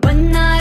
问呐？